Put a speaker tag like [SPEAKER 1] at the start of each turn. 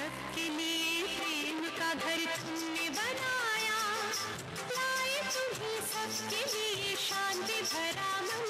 [SPEAKER 1] सबके लिए प्रेम का घर तुमने बनाया। शांति भरा मन